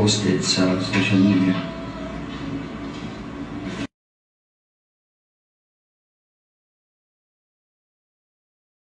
после лица разрушенными